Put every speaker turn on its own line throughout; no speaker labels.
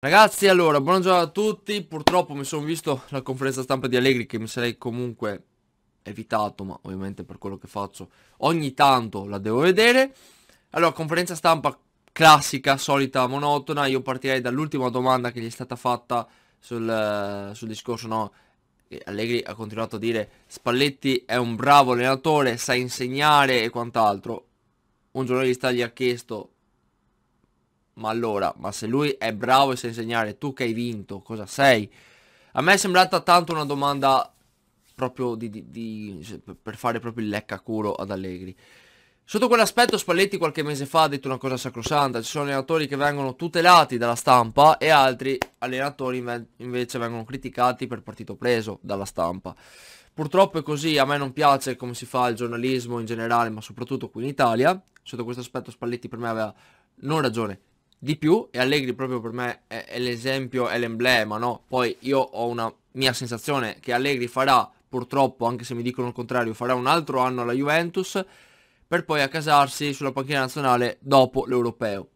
Ragazzi, allora, buongiorno a tutti. Purtroppo mi sono visto la conferenza stampa di Allegri che mi sarei comunque evitato, ma ovviamente per quello che faccio ogni tanto la devo vedere. Allora, conferenza stampa classica, solita, monotona. Io partirei dall'ultima domanda che gli è stata fatta sul, sul discorso, no? Allegri ha continuato a dire Spalletti è un bravo allenatore, sa insegnare e quant'altro. Un giornalista gli ha chiesto ma allora, ma se lui è bravo e sa insegnare, tu che hai vinto, cosa sei? A me è sembrata tanto una domanda proprio di, di, di, per fare proprio il lecca culo ad Allegri. Sotto quell'aspetto Spalletti qualche mese fa ha detto una cosa sacrosanta, ci sono allenatori che vengono tutelati dalla stampa e altri allenatori invece vengono criticati per partito preso dalla stampa. Purtroppo è così, a me non piace come si fa il giornalismo in generale, ma soprattutto qui in Italia. Sotto questo aspetto Spalletti per me aveva non ragione, di più e Allegri proprio per me è, è l'esempio, è l'emblema, no? Poi io ho una mia sensazione che Allegri farà, purtroppo, anche se mi dicono il contrario, farà un altro anno alla Juventus per poi accasarsi sulla panchina nazionale dopo l'europeo.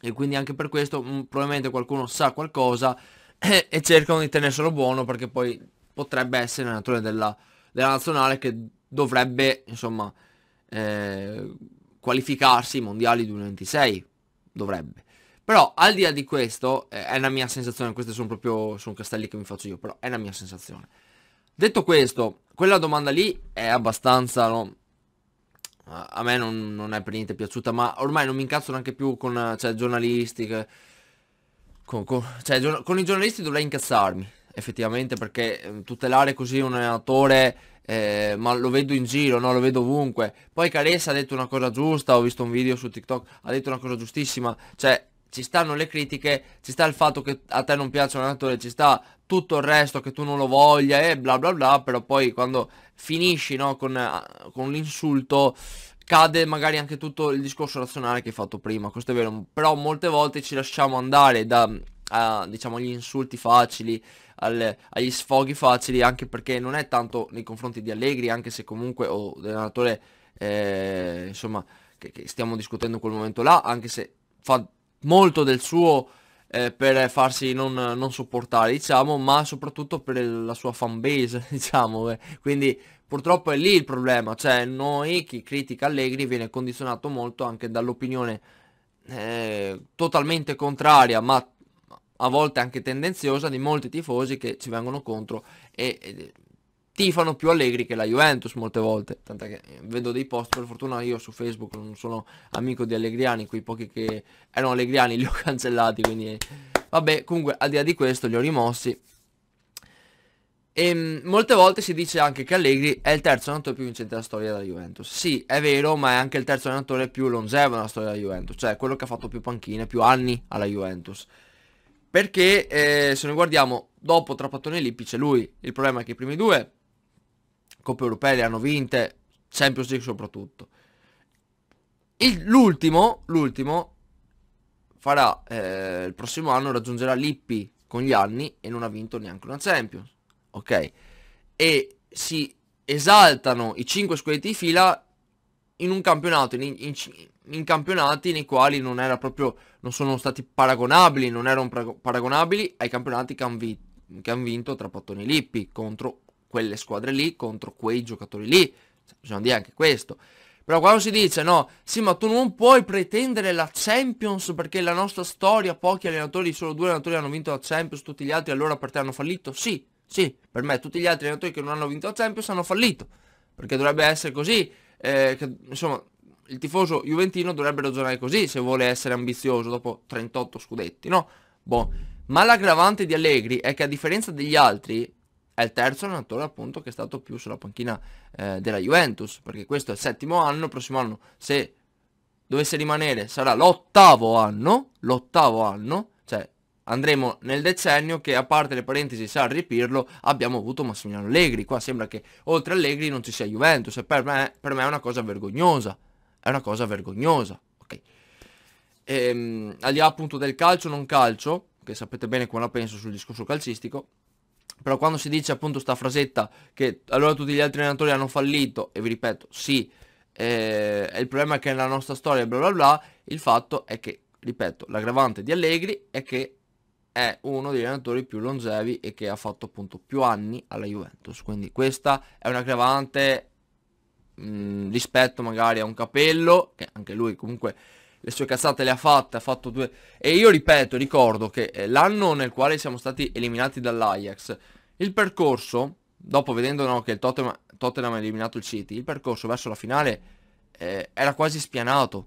E quindi anche per questo mh, mm, probabilmente qualcuno sa qualcosa e, e cercano di tenerselo buono perché poi potrebbe essere l'allenatore della, della nazionale che dovrebbe, insomma, eh, qualificarsi ai mondiali 2026 dovrebbe. Però al di là di questo, eh, è una mia sensazione, questi sono proprio sono castelli che mi faccio io, però è una mia sensazione. Detto questo, quella domanda lì è abbastanza, no? A me non, non, è per niente piaciuta, ma ormai non mi incazzo neanche più con cioè, giornalisti. Che, con, con, cioè, con i giornalisti dovrei incazzarmi, effettivamente, perché eh, tutelare così un allenatore eh, ma lo vedo in giro, no? lo vedo ovunque. Poi Caressa ha detto una cosa giusta, ho visto un video su TikTok, ha detto una cosa giustissima, cioè ci stanno le critiche, ci sta il fatto che a te non piace un allenatore, ci sta tutto il resto che tu non lo voglia e bla bla bla, però poi quando finisci no, con, eh, con l'insulto cade magari anche tutto il discorso razionale che hai fatto prima, questo è vero, però molte volte ci lasciamo andare da a, diciamo, agli insulti facili, al, agli sfoghi facili, anche perché non è tanto nei confronti di Allegri, anche se comunque, o dell'allenatore, eh, insomma, che, che, stiamo discutendo in quel momento là, anche se fa molto del suo eh, per farsi non, non, sopportare, diciamo, ma soprattutto per la sua fanbase, diciamo, eh. quindi purtroppo è lì il problema, cioè noi, chi critica Allegri, viene condizionato molto anche dall'opinione eh, totalmente contraria, ma a volte anche tendenziosa di molti tifosi che ci vengono contro e, e tifano più allegri che la Juventus molte volte. Tant'è che vedo dei post, per fortuna io su Facebook non sono amico di Allegriani, quei pochi che erano Allegriani li ho cancellati, quindi vabbè, comunque al di là di questo li ho rimossi. E ehm, molte volte si dice anche che Allegri è il terzo allenatore più vincente della storia della Juventus. Sì, è vero, ma è anche il terzo allenatore più longevo nella storia della Juventus, cioè quello che ha fatto più panchine, più anni alla Juventus. Perché eh, se noi guardiamo, dopo Trapattoni e Lippi c'è lui. Il problema è che i primi due Coppe Europee le hanno vinte, Champions League soprattutto. L'ultimo, l'ultimo farà eh, il prossimo anno, raggiungerà Lippi con gli anni e non ha vinto neanche una Champions. Ok? E si esaltano i 5 scudetti di fila in un campionato, in, in, in, campionati nei quali non era proprio, non sono stati paragonabili, non erano paragonabili ai campionati che hanno vi, han vinto tra Pattoni e Lippi, contro quelle squadre lì, contro quei giocatori lì, cioè, bisogna dire anche questo. Però quando si dice no, sì ma tu non puoi pretendere la Champions perché la nostra storia, pochi allenatori, solo due allenatori hanno vinto la Champions, tutti gli altri allora per te hanno fallito? Sì, sì, per me tutti gli altri allenatori che non hanno vinto la Champions hanno fallito, perché dovrebbe essere così eh, che, insomma, il tifoso juventino dovrebbe ragionare così se vuole essere ambizioso dopo 38 scudetti, no? Boh. Ma l'aggravante di Allegri è che a differenza degli altri è il terzo allenatore appunto che è stato più sulla panchina eh, della Juventus, perché questo è il settimo anno, il prossimo anno se dovesse rimanere sarà l'ottavo anno, l'ottavo anno, cioè andremo nel decennio che a parte le parentesi Sarri e Pirlo abbiamo avuto Massimiliano Allegri qua sembra che oltre Allegri non ci sia Juventus e per me, per me è una cosa vergognosa è una cosa vergognosa ok e, ehm, al di là appunto del calcio non calcio che sapete bene come la penso sul discorso calcistico però quando si dice appunto sta frasetta che allora tutti gli altri allenatori hanno fallito e vi ripeto sì eh, il problema è che nella nostra storia bla bla bla il fatto è che ripeto l'aggravante di Allegri è che è uno degli allenatori più longevi e che ha fatto appunto più anni alla Juventus. Quindi questa è una aggravante mh, rispetto magari a un capello, che anche lui comunque le sue cazzate le ha fatte, ha fatto due... E io ripeto, ricordo che eh, l'anno nel quale siamo stati eliminati dall'Ajax, il percorso, dopo vedendo no, che il Tottenham, Tottenham ha eliminato il City, il percorso verso la finale eh, era quasi spianato.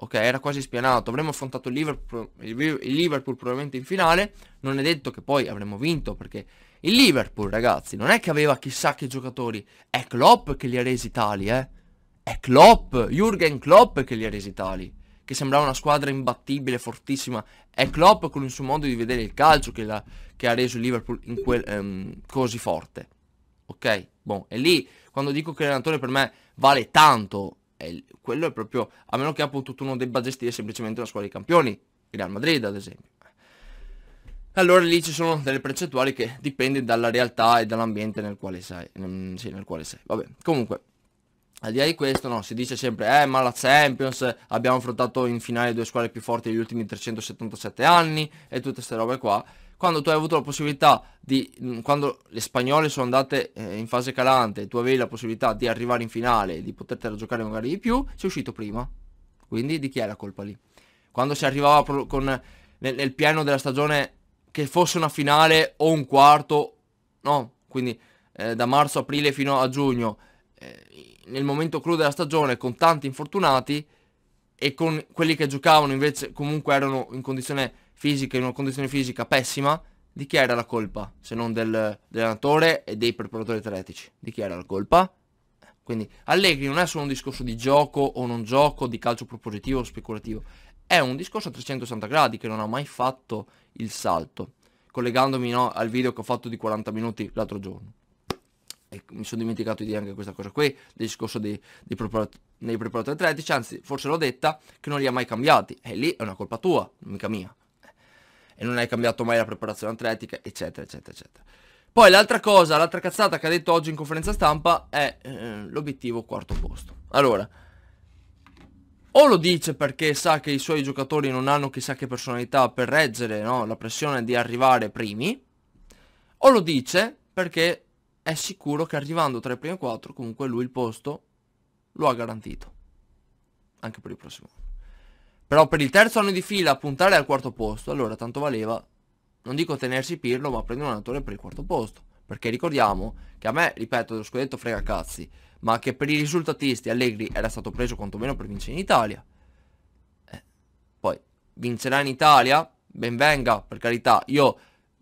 Ok, era quasi spianato. Avremmo affrontato il Liverpool, il Liverpool probabilmente in finale. Non è detto che poi avremmo vinto perché il Liverpool, ragazzi, non è che aveva chissà che giocatori. È Klopp che li ha resi tali, eh. È Klopp, Jürgen Klopp che li ha resi tali che sembrava una squadra imbattibile, fortissima. È Klopp con il suo modo di vedere il calcio che, la, che ha reso il Liverpool quel, um, così forte. Ok? Bon, e lì, quando dico che l'allenatore per me vale tanto, è, quello è proprio, a meno che appunto tu non debba gestire semplicemente una squadra di campioni, il Real Madrid ad esempio. Allora lì ci sono delle percentuali che dipende dalla realtà e dall'ambiente nel quale sei. Sì, nel quale sei. Vabbè, comunque, al di là di questo, no, si dice sempre, eh, ma la Champions, abbiamo affrontato in finale due squadre più forti degli ultimi 377 anni e tutte queste robe qua. Quando tu hai avuto la possibilità di, mm, quando le spagnole sono andate eh, in fase calante, tu avevi la possibilità di arrivare in finale e di potertela giocare magari di più, sei uscito prima. Quindi di chi è la colpa lì? Quando si arrivava con, nel, nel piano della stagione che fosse una finale o un quarto, no, quindi eh, da marzo, aprile fino a giugno, eh, nel momento crudo della stagione con tanti infortunati e con quelli che giocavano invece comunque erano in condizione fisica, in una condizione fisica pessima, di chi era la colpa? Se non del, dell'allenatore e dei preparatori atletici. Di chi era la colpa? Quindi Allegri non è solo un discorso di gioco o non gioco, di calcio propositivo o speculativo, è un discorso a 360 gradi che non ha mai fatto il salto, collegandomi no, al video che ho fatto di 40 minuti l'altro giorno e mi sono dimenticato di dire anche questa cosa qui, del discorso dei, dei, preparat- dei preparatori atletici, anzi forse l'ho detta, che non li ha mai cambiati, e lì è una colpa tua, mica mia. E non hai cambiato mai la preparazione atletica, eccetera, eccetera, eccetera. Poi l'altra cosa, l'altra cazzata che ha detto oggi in conferenza stampa è eh, l'obiettivo quarto posto. Allora, o lo dice perché sa che i suoi giocatori non hanno chissà che personalità per reggere no, la pressione di arrivare primi, o lo dice perché è sicuro che arrivando tra i primi quattro comunque lui il posto lo ha garantito. Anche per il prossimo. Però per il terzo anno di fila puntare al quarto posto, allora tanto valeva, non dico tenersi Pirlo, ma prendere un allenatore per il quarto posto. Perché ricordiamo che a me, ripeto, lo scudetto frega cazzi, ma che per i risultatisti Allegri era stato preso quantomeno per vincere in Italia. Eh, poi, vincerà in Italia? Ben venga, per carità. Io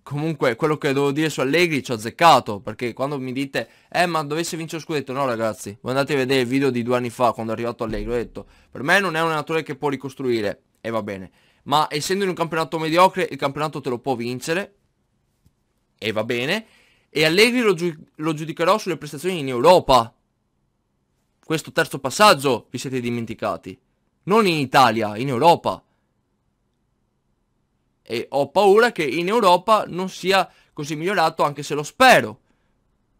comunque quello che devo dire su Allegri ci ho azzeccato perché quando mi dite eh ma dovesse vincere lo scudetto no ragazzi voi andate a vedere il video di due anni fa quando è arrivato Allegri ho detto per me non è un allenatore che può ricostruire e va bene ma essendo in un campionato mediocre il campionato te lo può vincere e va bene e Allegri lo, giu- lo giudicherò sulle prestazioni in Europa questo terzo passaggio vi siete dimenticati non in Italia in Europa e ho paura che in Europa non sia così migliorato anche se lo spero.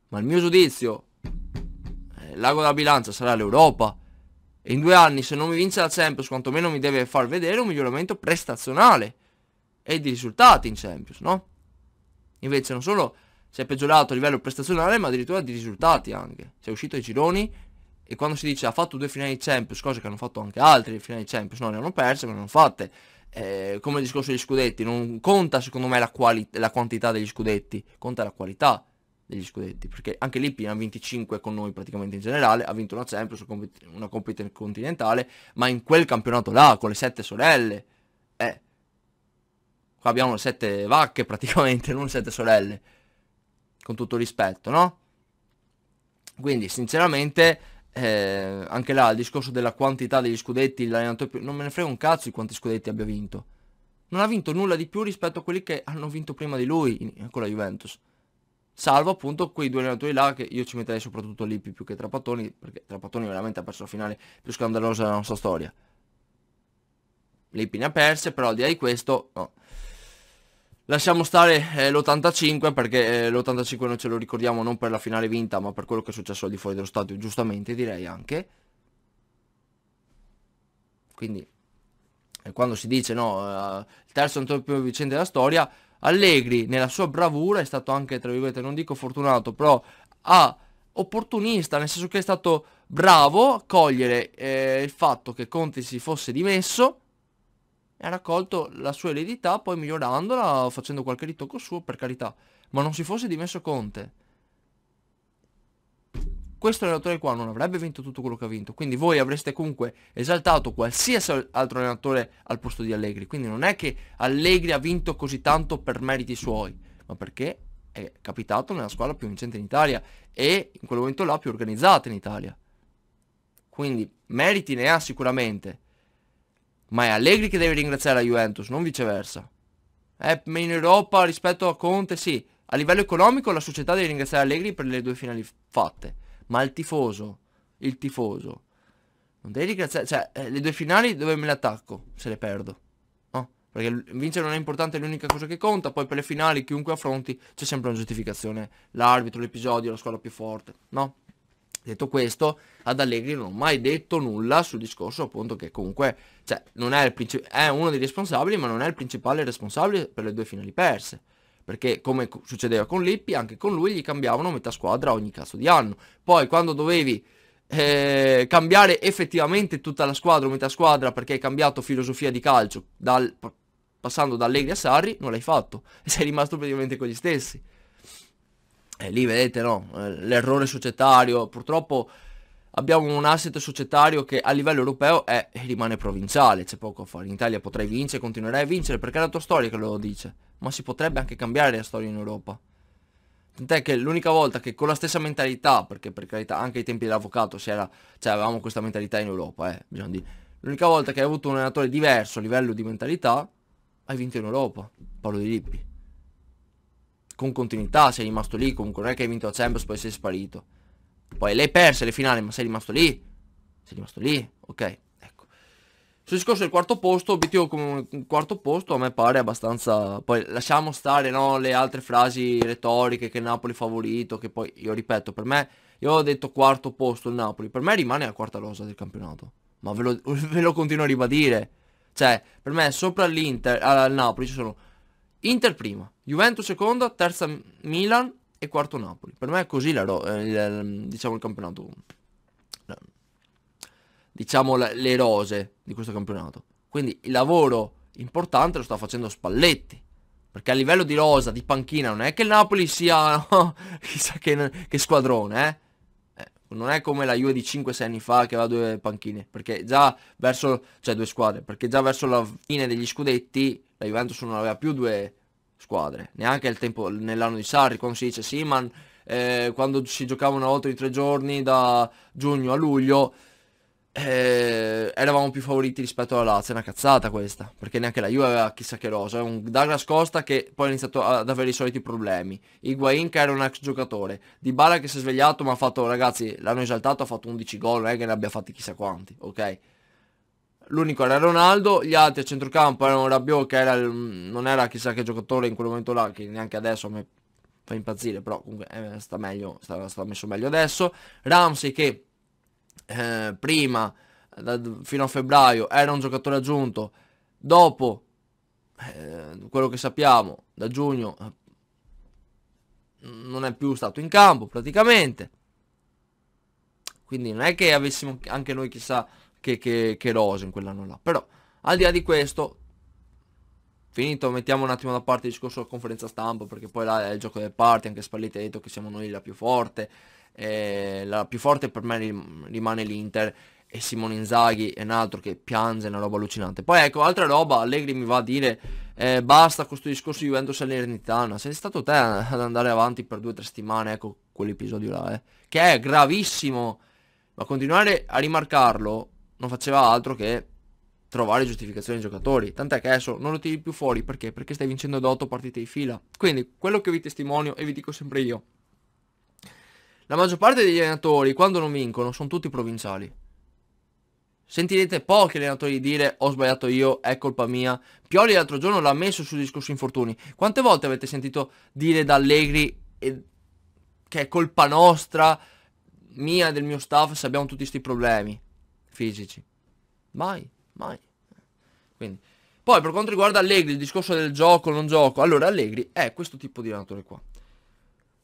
Ma il mio giudizio, eh, l'ago della bilancia sarà l'Europa. E in due anni se non mi vince la Champions quantomeno mi deve far vedere un miglioramento prestazionale e di risultati in Champions, no? Invece non solo si è peggiorato a livello prestazionale ma addirittura di risultati anche. Si è uscito ai gironi e quando si dice ha fatto due finali di Champions, cose che hanno fatto anche altri finali di Champions, no, ne hanno perse, ma ne hanno fatte eh, come il discorso degli scudetti, non conta secondo me la, la quantità degli scudetti, conta la qualità degli scudetti, perché anche l'Ippi ha 25 con noi praticamente in generale, ha vinto una Champions, una competizione continentale, ma in quel campionato là, con le sette sorelle, eh, qua abbiamo sette vacche praticamente, non sette sorelle, con tutto rispetto, no? Quindi sinceramente eh, anche là il discorso della quantità degli scudetti, l'allenatore non me ne frega un cazzo di quanti scudetti abbia vinto. Non ha vinto nulla di più rispetto a quelli che hanno vinto prima di lui in, con la Juventus. Salvo appunto quei due allenatori là che io ci metterei soprattutto Lippi più che Trapattoni, perché Trapattoni veramente ha perso la finale più scandalosa della nostra storia. Lippi ne ha perse, però al di là di questo, no. Lasciamo stare eh, l'85 perché eh, l'85 noi ce lo ricordiamo non per la finale vinta ma per quello che è successo al di fuori dello stadio, giustamente direi anche. Quindi eh, quando si dice no, uh, il terzo più vincente della storia, Allegri nella sua bravura è stato anche, tra virgolette, non dico fortunato, però ha opportunista, nel senso che è stato bravo a cogliere eh, il fatto che Conte si fosse dimesso e ha raccolto la sua eredità, poi migliorandola, facendo qualche ritocco suo, per carità. Ma non si fosse dimesso Conte. Questo allenatore qua non avrebbe vinto tutto quello che ha vinto. Quindi voi avreste comunque esaltato qualsiasi altro allenatore al posto di Allegri. Quindi non è che Allegri ha vinto così tanto per meriti suoi, ma perché è capitato nella squadra più vincente in Italia e in quel momento là più organizzata in Italia. Quindi meriti ne ha sicuramente. Ma è Allegri che deve ringraziare la Juventus, non viceversa. È in Europa rispetto a Conte, sì. A livello economico la società deve ringraziare Allegri per le due finali fatte. Ma il tifoso, il tifoso, non deve ringraziare... Cioè, eh, le due finali dove me le attacco se le perdo? No? Perché vincere non è importante, è l'unica cosa che conta. Poi per le finali, chiunque affronti, c'è sempre una giustificazione. L'arbitro, l'episodio, la squadra più forte. No? Detto questo, ad Allegri non ho mai detto nulla sul discorso appunto che comunque cioè, è, è uno dei responsabili, ma non è il principale responsabile per le due finali perse. Perché come succedeva con Lippi, anche con lui gli cambiavano metà squadra ogni cazzo di anno. Poi quando dovevi eh, cambiare effettivamente tutta la squadra o metà squadra perché hai cambiato filosofia di calcio dal, passando da Allegri a Sarri, non l'hai fatto. E sei rimasto praticamente con gli stessi. E lì vedete, no, eh, l'errore societario, purtroppo abbiamo un asset societario che a livello europeo è, rimane provinciale, c'è poco a fare. In Italia potrei vincere, continuerei a vincere perché è la tua storia che lo dice, ma si potrebbe anche cambiare la storia in Europa. Tant'è che l'unica volta che con la stessa mentalità, perché per carità anche ai tempi dell'avvocato c'era, cioè avevamo questa mentalità in Europa, eh, bisogna dire. L'unica volta che hai avuto un allenatore diverso a livello di mentalità, hai vinto in Europa. Parlo di Lippi con continuità, sei rimasto lì, comunque non è che hai vinto la Champions poi sei sparito. Poi lei perse le finali, ma sei rimasto lì. Sei rimasto lì, ok. Ecco. Sul discorso del quarto posto, obiettivo come un quarto posto a me pare abbastanza... Poi lasciamo stare no, le altre frasi retoriche che Napoli favorito, che poi io ripeto, per me, io ho detto quarto posto il Napoli, per me rimane la quarta rosa del campionato. Ma ve lo, ve lo continuo a ribadire. Cioè, per me sopra l'Inter, al Napoli ci sono Inter prima, Juventus seconda, terza Milan e quarto Napoli. Per me è così la, eh, il, diciamo il campionato. Diciamo le rose di questo campionato. Quindi il lavoro importante lo sta facendo Spalletti. Perché a livello di rosa, di panchina, non è che il Napoli sia no, chissà che, che squadrone, eh? eh non è come la Juve di 5-6 anni fa che aveva due panchine, perché già verso, cioè due squadre, perché già verso la fine degli scudetti la Juventus non aveva più due squadre, neanche tempo nell'anno di Sarri, quando si dice Siman, eh, quando si giocava una volta di tre giorni da giugno a luglio, eh, eravamo più favoriti rispetto alla Lazio, è una cazzata questa, perché neanche la Juve aveva chissà che rosa, è un Douglas Costa che poi ha iniziato ad avere i soliti problemi, Higuain che era un ex giocatore, Di Bala che si è svegliato ma ha fatto, ragazzi, l'hanno esaltato, ha fatto 11 gol, non è che ne abbia fatti chissà quanti, ok? L'unico era Ronaldo, gli altri a centrocampo erano Rabiot che era il, non era chissà che giocatore in quel momento là, che neanche adesso mi fa impazzire, però comunque eh, sta meglio, sta, sta, messo meglio adesso. Ramsey che eh, prima, da, fino a febbraio, era un giocatore aggiunto, dopo eh, quello che sappiamo, da giugno eh, non è più stato in campo praticamente. Quindi non è che avessimo anche noi chissà che, che, che rose in quell'anno là. Però, al di là di questo, finito, mettiamo un attimo da parte il discorso della conferenza stampa, perché poi là è il gioco del party, anche Spalletti ha detto che siamo noi la più forte. Eh, la più forte per me rimane l'Inter e Simone Inzaghi è un altro che piange, una roba allucinante. Poi ecco, altra roba, Allegri mi va a dire eh, basta con questo discorso di Juventus Salernitana, sei stato te ad andare avanti per due o tre settimane, ecco quell'episodio là, eh, che è gravissimo, ma continuare a rimarcarlo non faceva altro che trovare giustificazioni ai giocatori. Tant'è che adesso non lo tiri più fuori perché? Perché stai vincendo da 8 partite di fila. Quindi quello che vi testimonio e vi dico sempre io. La maggior parte degli allenatori quando non vincono sono tutti provinciali. Sentirete pochi allenatori dire ho sbagliato io, è colpa mia. Pioli l'altro giorno l'ha messo sul discorso infortuni. Quante volte avete sentito dire da Allegri eh, che è colpa nostra, mia, del mio staff, se abbiamo tutti questi problemi? Fisici. Mai, mai. Quindi Poi per quanto riguarda Allegri, il discorso del gioco, non gioco, allora Allegri è questo tipo di allenatore qua.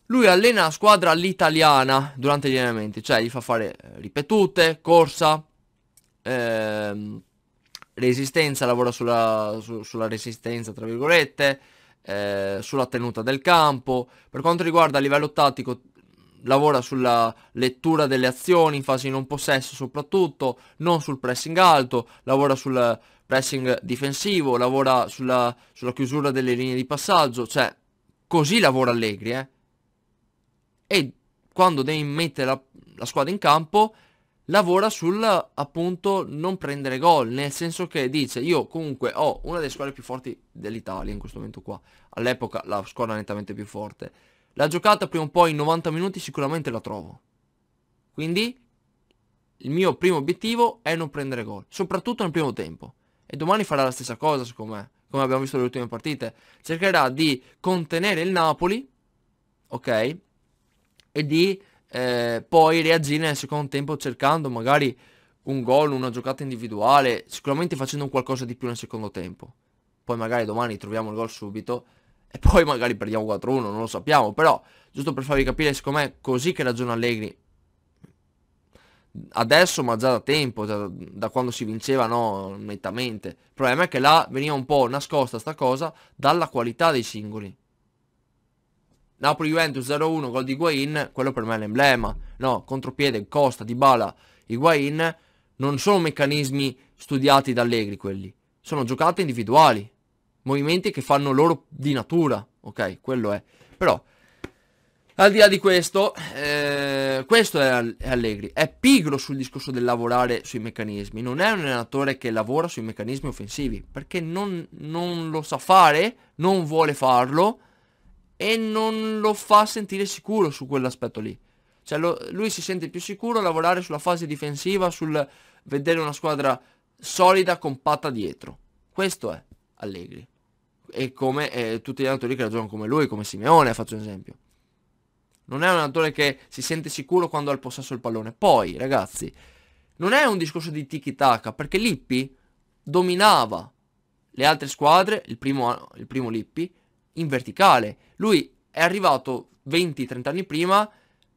Lui allena la squadra all'italiana durante gli allenamenti, cioè gli fa fare eh, ripetute, corsa, ehm, resistenza, lavora sulla, su, sulla resistenza, tra virgolette, eh, sulla tenuta del campo. Per quanto riguarda a livello tattico, lavora sulla lettura delle azioni in fase di non possesso soprattutto, non sul pressing alto, lavora sul pressing difensivo, lavora sulla, sulla chiusura delle linee di passaggio, cioè così lavora Allegri, eh. E quando devi mettere la, la squadra in campo, lavora sul appunto non prendere gol, nel senso che dice io comunque ho una delle squadre più forti dell'Italia in questo momento qua, all'epoca la squadra nettamente più forte. La giocata prima o poi in 90 minuti sicuramente la trovo. Quindi il mio primo obiettivo è non prendere gol, soprattutto nel primo tempo. E domani farà la stessa cosa secondo me, come abbiamo visto nelle ultime partite. Cercherà di contenere il Napoli, ok? E di eh, poi reagire nel secondo tempo cercando magari un gol, una giocata individuale, sicuramente facendo un qualcosa di più nel secondo tempo. Poi magari domani troviamo il gol subito e poi magari perdiamo 4-1, non lo sappiamo, però giusto per farvi capire secondo me così che ragiona Allegri adesso ma già da tempo, già da quando si vinceva no, nettamente. Il problema è che là veniva un po' nascosta sta cosa dalla qualità dei singoli. Napoli-Juventus 0-1, gol di Higuain, quello per me è l'emblema. No, contropiede, Costa, Dybala, Higuain, non sono meccanismi studiati da Allegri quelli. Sono giocate individuali. Movimenti che fanno loro di natura. Ok, quello è. Però, al di là di questo, eh, questo è, è Allegri. È pigro sul discorso del lavorare sui meccanismi. Non è un allenatore che lavora sui meccanismi offensivi. Perché non, non lo sa fare, non vuole farlo e non lo fa sentire sicuro su quell'aspetto lì. Cioè lo, lui si sente più sicuro a lavorare sulla fase difensiva, sul vedere una squadra solida, compatta dietro. Questo è Allegri. E come eh, tutti gli allenatori che ragionano come lui, come Simeone, faccio un esempio. Non è un allenatore che si sente sicuro quando ha il possesso del pallone. Poi, ragazzi, non è un discorso di tiki-taka, perché Lippi dominava le altre squadre, il primo, il primo Lippi, in verticale. Lui è arrivato 20-30 anni prima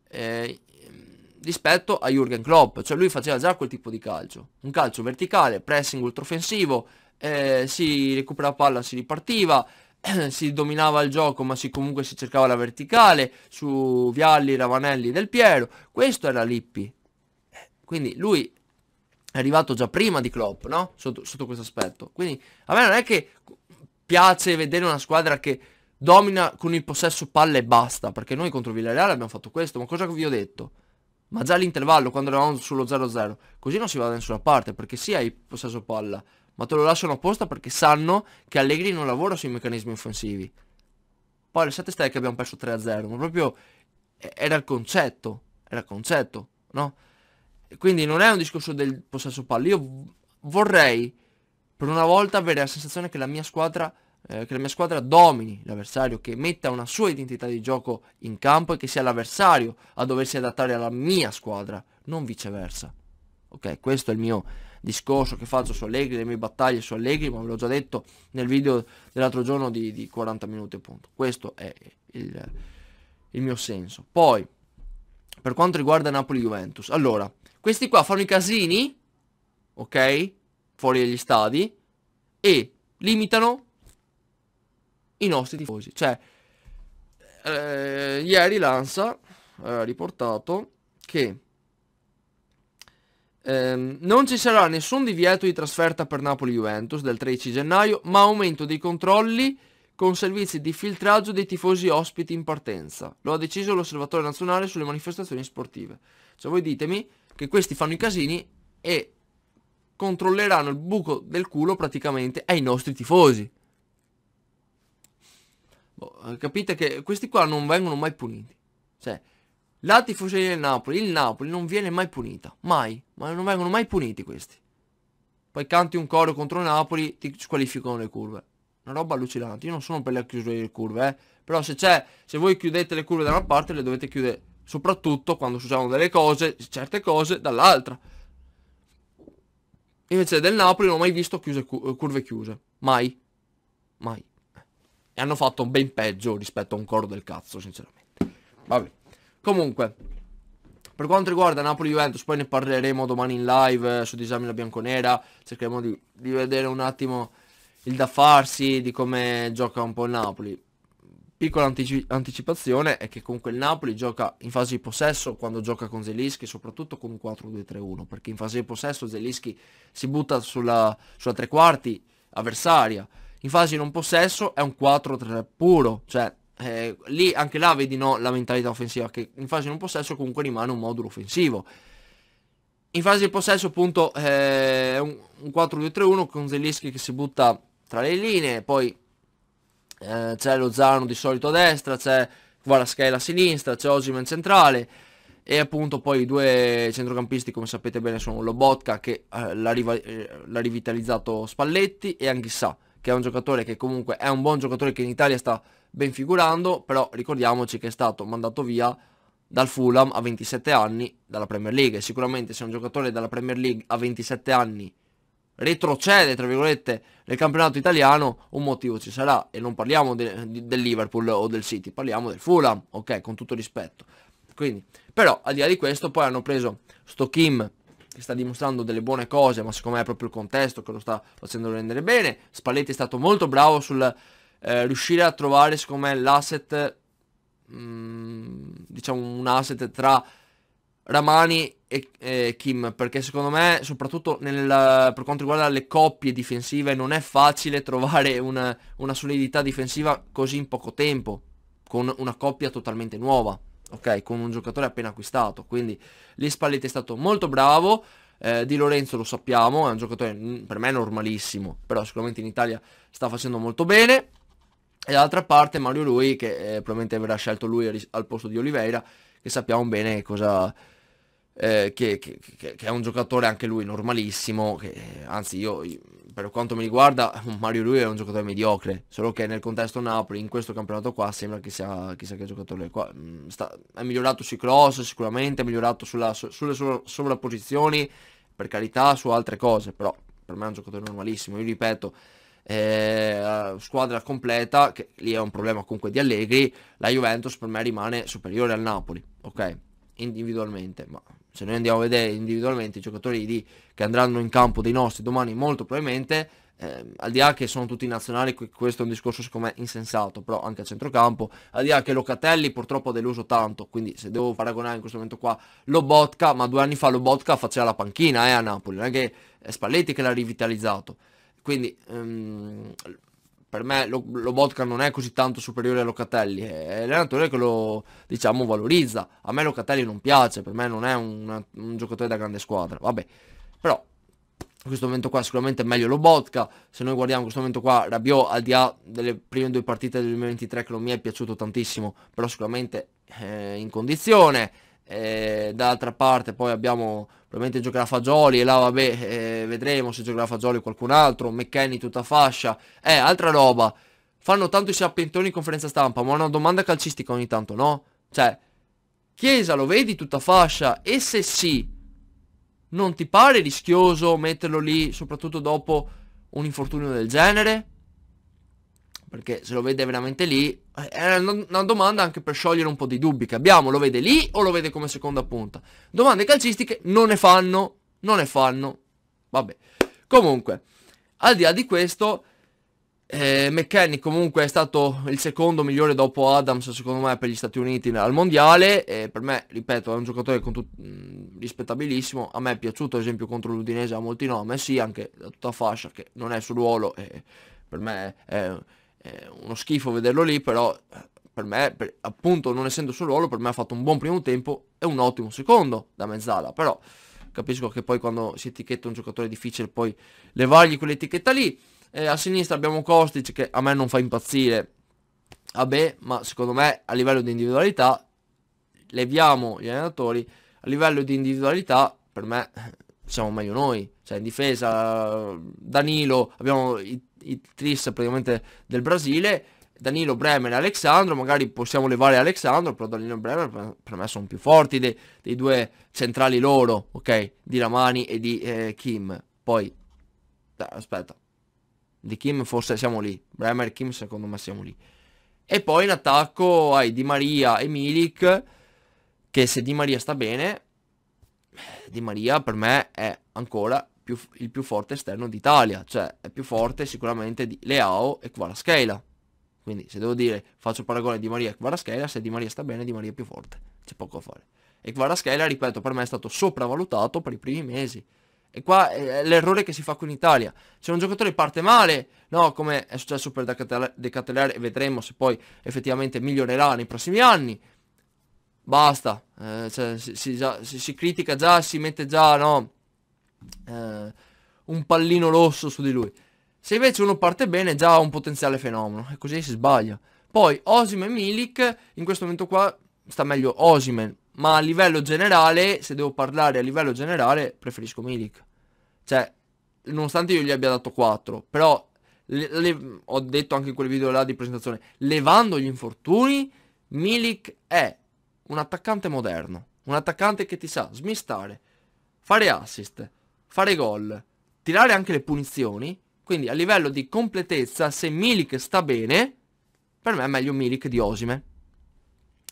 eh, rispetto a Jürgen Klopp, cioè lui faceva già quel tipo di calcio, un calcio verticale, pressing ultraoffensivo, eh, si recupera palla, si ripartiva, si dominava il gioco ma si, comunque si cercava la verticale su Vialli, Ravanelli, Del Piero, questo era Lippi. Quindi lui è arrivato già prima di Klopp, no? Sotto, sotto questo aspetto. Quindi a me non è che piace vedere una squadra che domina con il possesso palle e basta, perché noi contro Villarreal abbiamo fatto questo, ma cosa vi ho detto? Ma già all'intervallo, quando eravamo sullo 0-0, così non si va da nessuna parte, perché sì hai possesso palla, ma te lo lasciano apposta perché sanno che Allegri non lavora sui meccanismi offensivi. Poi le 7 stelle che abbiamo perso 3-0, ma proprio era il concetto, era il concetto, no? Quindi non è un discorso del possesso palla, io vorrei per una volta avere la sensazione che la mia squadra, eh, che la mia squadra domini l'avversario, che metta una sua identità di gioco in campo e che sia l'avversario a doversi adattare alla mia squadra, non viceversa. Ok, questo è il mio discorso che faccio su Allegri, le mie battaglie su Allegri, ma ve l'ho già detto nel video dell'altro giorno di, di 40 minuti appunto. Questo è il, il mio senso. Poi, per quanto riguarda Napoli-Juventus, allora, questi qua fanno i casini, ok? fuori dagli stadi e limitano i nostri tifosi. Cioè, eh, ieri Lanza ha riportato che ehm, non ci sarà nessun divieto di trasferta per Napoli-Juventus del 13 gennaio, ma aumento dei controlli con servizi di filtraggio dei tifosi ospiti in partenza. Lo ha deciso l'osservatore nazionale sulle manifestazioni sportive. Cioè voi ditemi che questi fanno i casini e controlleranno il buco del culo praticamente ai nostri tifosi. Boh, eh, capite che questi qua non vengono mai puniti. Cioè, la tifoseria del Napoli, il Napoli non viene mai punita. Mai. Ma non vengono mai puniti questi. Poi canti un coro contro Napoli, ti squalificano le curve. Una roba allucinante. Io non sono per le chiusure delle curve, eh. Però se c'è, se voi chiudete le curve da una parte, le dovete chiudere soprattutto quando succedono delle cose, certe cose, dall'altra. Invece del Napoli non ho mai visto chiuse, curve chiuse. Mai. Mai. E hanno fatto ben peggio rispetto a un coro del cazzo, sinceramente. Vabbè. Comunque, per quanto riguarda Napoli-Juventus, poi ne parleremo domani in live eh, su Disamina Bianconera. Cercheremo di, di vedere un attimo il da farsi, di come gioca un po' il Napoli. Piccola antici- anticipazione è che comunque il Napoli gioca in fase di possesso quando gioca con Zelischi, soprattutto con un 4-2-3-1, perché in fase di possesso Zelischi si butta sulla, sulla tre quarti avversaria. In fase di non possesso è un 4-3 puro, cioè eh, lì anche là vedi no, la mentalità offensiva che in fase di non possesso comunque rimane un modulo offensivo. In fase di possesso appunto eh, un, un 4-2-3-1 con Zelischi che si butta tra le linee, poi eh, c'è Lozano di solito a destra, c'è Kvaratskhelia a sinistra, c'è Osimen centrale e appunto poi i due centrocampisti come sapete bene sono Lobotka che eh, l'ha, eh, rivitalizzato Spalletti e Anghissà che è un giocatore che comunque è un buon giocatore che in Italia sta ben figurando però ricordiamoci che è stato mandato via dal Fulham a 27 anni dalla Premier League sicuramente se un giocatore dalla Premier League a 27 anni retrocede, tra virgolette, nel campionato italiano, un motivo ci sarà. E non parliamo de- del Liverpool o del City, parliamo del Fulham, ok, con tutto rispetto. Quindi, però, al di là di questo, poi hanno preso sto Kim, che sta dimostrando delle buone cose, ma secondo me è proprio il contesto che lo sta facendo rendere bene. Spalletti è stato molto bravo sul eh, riuscire a trovare, secondo me, l'asset, mh, mm, diciamo un asset tra Ramani e, e, Kim perché secondo me soprattutto nel, per quanto riguarda le coppie difensive non è facile trovare una, una, solidità difensiva così in poco tempo con una coppia totalmente nuova ok con un giocatore appena acquistato. Quindi lì Spalletti è stato molto bravo. Eh, Di Lorenzo lo sappiamo è un giocatore mm, per me normalissimo però sicuramente in Italia sta facendo molto bene. E dall'altra parte Mario Lui che eh, probabilmente verrà scelto lui al posto di Oliveira che sappiamo bene cosa eh, che, che, che, che, è un giocatore anche lui normalissimo, anzi io per quanto mi riguarda Mario Lui è un giocatore mediocre, solo che nel contesto Napoli in questo campionato qua sembra che sia chissà che giocatore qua, mm, sta, è migliorato sui cross sicuramente, è migliorato sulla, su, sulle sov- sovrapposizioni, per carità su altre cose, però per me è un giocatore normalissimo, io ripeto, eh, squadra completa, che lì è un problema comunque di Allegri, la Juventus per me rimane superiore al Napoli, ok? Individualmente, ma se noi andiamo a vedere individualmente i giocatori di, che andranno in campo dei nostri domani molto probabilmente eh, al di là che sono tutti nazionali questo è un discorso secondo me insensato però anche a centrocampo al di là che Locatelli purtroppo ha deluso tanto quindi se devo paragonare in questo momento qua Lobotka ma due anni fa Lobotka faceva la panchina eh, a Napoli non è che è Spalletti che l'ha rivitalizzato. Quindi ehm, per me lo, Lobotka non è così tanto superiore a Locatelli, è l'allenatore che lo diciamo valorizza. A me Locatelli non piace, per me non è un, un giocatore da grande squadra, vabbè. Però in questo momento qua sicuramente è meglio Lobotka. Se noi guardiamo in questo momento qua Rabiot al di là delle prime due partite del 2023 che non mi è piaciuto tantissimo, però sicuramente eh, in condizione. Eh, dall'altra parte poi abbiamo probabilmente giocherà Fagioli e là vabbè eh, vedremo se giocherà Fagioli qualcun altro McKenny tutta fascia eh altra roba fanno tanto i sappentoni in conferenza stampa ma una domanda calcistica ogni tanto no? cioè Chiesa lo vedi tutta fascia e se sì non ti pare rischioso metterlo lì soprattutto dopo un infortunio del genere? perché se lo vede veramente lì è una domanda anche per sciogliere un po' di dubbi che abbiamo, lo vede lì o lo vede come seconda punta? Domande calcistiche non ne fanno, non ne fanno. Vabbè. Comunque, al di là di questo, eh, McKenny comunque è stato il secondo migliore dopo Adams, secondo me, per gli Stati Uniti al mondiale. E per me, ripeto, è un giocatore tut- rispettabilissimo. A me è piaciuto, ad esempio, contro l'Udinese a molti nomi, sì, anche da tutta fascia, che non è sul ruolo. E per me è è uno schifo vederlo lì, però per me, per, appunto non essendo sul ruolo, per me ha fatto un buon primo tempo e un ottimo secondo da mezzala, però capisco che poi quando si etichetta un giocatore difficile poi levargli quell'etichetta lì. Eh, a sinistra abbiamo Kostic che a me non fa impazzire, vabbè, ma secondo me a livello di individualità leviamo gli allenatori, a livello di individualità per me siamo meglio noi, cioè in difesa Danilo, abbiamo i i tris praticamente del Brasile. Danilo Bremer e Alexandro, magari possiamo levare Alexandro, però Danilo Bremer per, me sono più forti dei, dei, due centrali loro, ok? Di Ramani e di eh, Kim. Poi, aspetta, di Kim forse siamo lì, Bremer e Kim secondo me siamo lì. E poi in attacco hai Di Maria e Milik, che se Di Maria sta bene, Di Maria per me è ancora più, il più forte esterno d'Italia, cioè è più forte sicuramente di Leao e Kvaratskhelia. Quindi se devo dire, faccio paragone di Maria e Kvaratskhelia, se Di Maria sta bene, Di Maria è più forte. C'è poco a fare. E Kvaratskhelia, ripeto, per me è stato sopravvalutato per i primi mesi. E qua è l'errore che si fa qui in Italia. Se un giocatore parte male, no, come è successo per De Cateller e vedremo se poi effettivamente migliorerà nei prossimi anni. Basta, eh, cioè, si, si, già, si, si, critica già, si mette già, no, eh, un pallino rosso su di lui. Se invece uno parte bene già ha un potenziale fenomeno e così si sbaglia. Poi Osimen Milik, in questo momento qua sta meglio Osimen, ma a livello generale, se devo parlare a livello generale, preferisco Milik. Cioè, nonostante io gli abbia dato 4, però le, le, ho detto anche in quel video là di presentazione, levando gli infortuni, Milik è un attaccante moderno, un attaccante che ti sa smistare, fare assist, fare gol, tirare anche le punizioni quindi a livello di completezza, se Milik sta bene, per me è meglio Milik di Osime.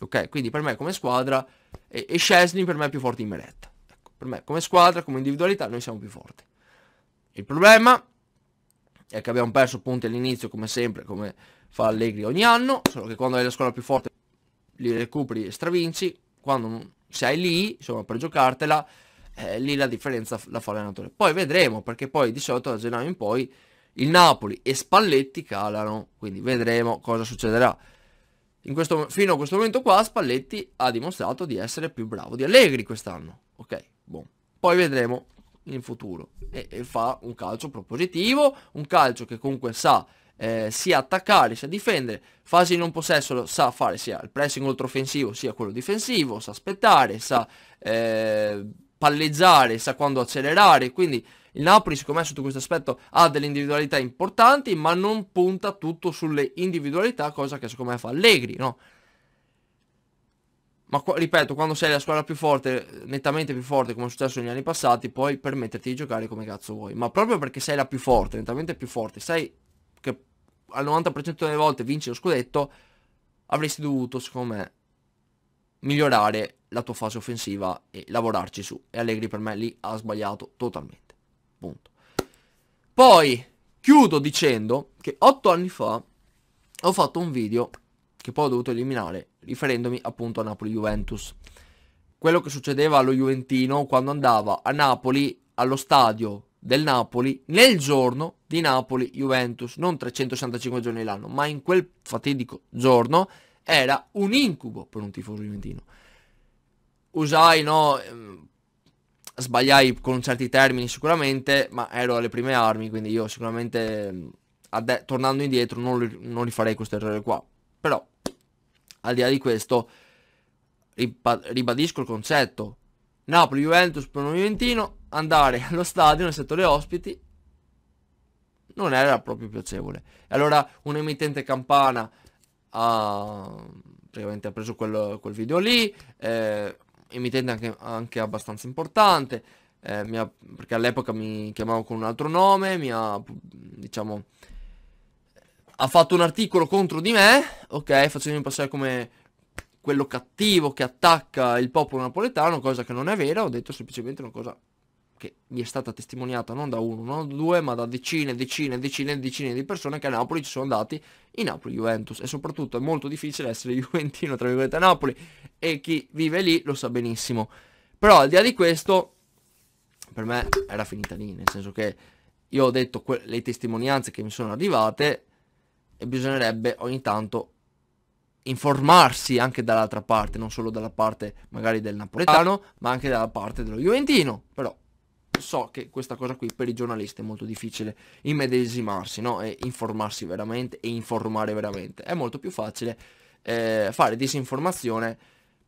Ok, quindi per me come squadra, e, e Scesni per me è più forte in Meretta. Ecco, per me come squadra, come individualità, noi siamo più forti. Il problema è che abbiamo perso punti all'inizio, come sempre, come fa Allegri ogni anno, solo che quando hai la squadra più forte li recuperi e stravinci, quando sei lì, insomma, per giocartela, eh, lì la differenza la fa l'allenatore. Poi vedremo, perché poi di solito da gennaio in poi il Napoli e Spalletti calano, quindi vedremo cosa succederà. Questo, fino a questo momento qua Spalletti ha dimostrato di essere più bravo di Allegri quest'anno. Ok, buon. Poi vedremo in futuro. E, e, fa un calcio propositivo, un calcio che comunque sa eh, sia attaccare sia difendere. Fasi in un possesso sa fare sia il pressing oltreoffensivo sia quello difensivo, sa aspettare, sa eh, palleggiare, sa quando accelerare, quindi il Napoli secondo me sotto questo aspetto ha delle individualità importanti, ma non punta tutto sulle individualità, cosa che secondo me fa Allegri, no? Ma ripeto, quando sei la squadra più forte, nettamente più forte, come è successo negli anni passati, puoi permetterti di giocare come cazzo vuoi. Ma proprio perché sei la più forte, nettamente più forte, sai che al 90% delle volte vinci lo scudetto, avresti dovuto, secondo me, migliorare la tua fase offensiva e lavorarci su. E Allegri per me lì ha sbagliato totalmente. Punto. Poi chiudo dicendo che otto anni fa ho fatto un video che poi ho dovuto eliminare riferendomi appunto a Napoli-Juventus. Quello che succedeva allo Juventino quando andava a Napoli allo stadio del Napoli nel giorno di Napoli-Juventus, non 365 giorni l'anno, ma in quel fatidico giorno era un incubo per un tifoso juventino. Usai, no, ehm, sbagliai con certi termini sicuramente, ma ero alle prime armi, quindi io sicuramente, ehm, tornando indietro, non, non rifarei questo errore qua. Però, al di là di questo, ribadisco il concetto. Napoli-Juventus per un Juventino, andare allo stadio nel settore ospiti non era proprio piacevole. E allora un emittente campana ha praticamente ha preso quel, quel video lì, eh, emittente anche, anche, abbastanza importante, eh, ha, perché all'epoca mi chiamavo con un altro nome, mi ha, diciamo, ha fatto un articolo contro di me, ok, facendomi passare come quello cattivo che attacca il popolo napoletano, cosa che non è vera, ho detto semplicemente una cosa che mi è stata testimoniata non da uno, non da due, ma da decine, e decine, e decine e decine di persone che a Napoli ci sono andati in Napoli-Juventus e soprattutto è molto difficile essere juventino tra virgolette a Napoli e chi vive lì lo sa benissimo. Però al di là di questo, per me era finita lì, nel senso che io ho detto que- le testimonianze che mi sono arrivate e bisognerebbe ogni tanto informarsi anche dall'altra parte, non solo dalla parte magari del napoletano, ma anche dalla parte dello juventino. Però so che questa cosa qui per i giornalisti è molto difficile immedesimarsi, no? E informarsi veramente e informare veramente. È molto più facile eh, fare disinformazione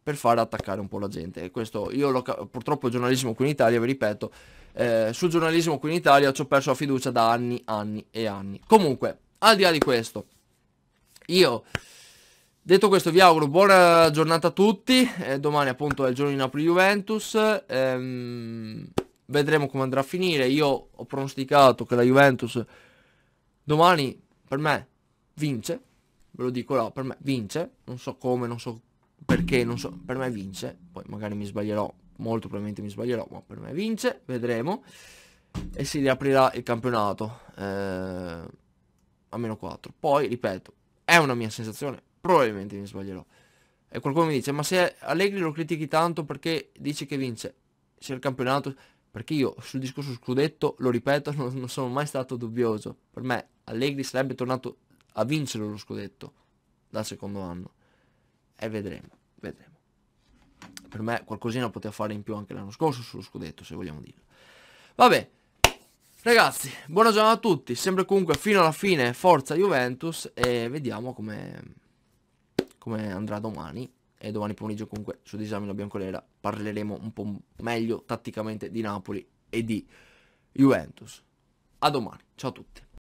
per far attaccare un po' la gente. E questo io lo, purtroppo il giornalismo qui in Italia, vi ripeto, eh, sul giornalismo qui in Italia ci ho perso la fiducia da anni, anni e anni. Comunque, al di là di questo, io Detto questo vi auguro buona giornata a tutti, eh, domani appunto è il giorno di Napoli-Juventus, ehm, vedremo come andrà a finire. Io ho pronosticato che la Juventus domani per me vince, ve lo dico là, per me vince, non so come, non so perché, non so, per me vince, poi magari mi sbaglierò, molto probabilmente mi sbaglierò, ma per me vince, vedremo, e si riaprirà il campionato eh, a meno 4. Poi, ripeto, è una mia sensazione, probabilmente mi sbaglierò. E qualcuno mi dice, ma se Allegri lo critichi tanto perché dici che vince, se il campionato... Perché io sul discorso scudetto, lo ripeto, non, non sono mai stato dubbioso. Per me Allegri sarebbe tornato a vincere lo scudetto dal secondo anno. E vedremo, vedremo. Per me qualcosina poteva fare in più anche l'anno scorso sullo scudetto, se vogliamo dirlo. Vabbè, ragazzi, buona giornata a tutti. Sempre comunque fino alla fine, forza Juventus. E vediamo come, come andrà domani. E domani pomeriggio comunque su Disamino Biancolera parleremo un po' meglio tatticamente di Napoli e di Juventus. A domani, ciao a tutti.